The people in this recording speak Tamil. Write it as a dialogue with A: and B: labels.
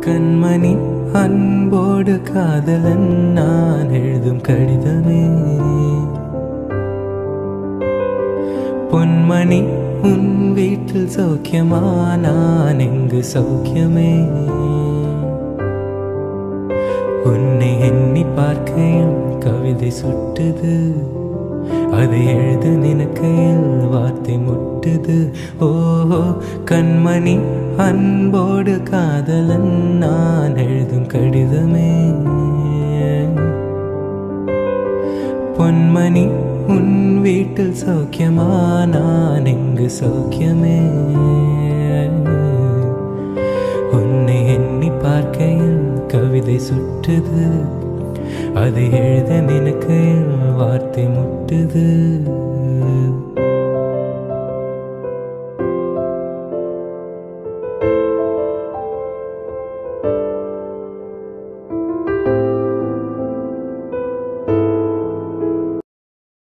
A: கண்மணி அன்போடு காதலன் நான் எழுதும் கடிதமே. பொன்மணி உன் வீட்டில் சௌக்கியமா? நான் எங்கு சௌக்கியமே? உன்னை எண்ணி பார்க்கையும் கவிதை சுட்டுது. அதை எழுது நினைக்கையில் வார்த்தை முட்டுது. ஓஹோ கண்மணி அன்போடு காதலன் நான் எழுதும் கடிதமே. பொன்மணி உன் வீட்டில் சௌக்கியமா? நான் எங்கு சௌக்கியமே? உன்னை எண்ணி பார்க்கையில் கவிதை சுற்றுது அதை எழுத நினைக்க வார்த்தை முட்டுது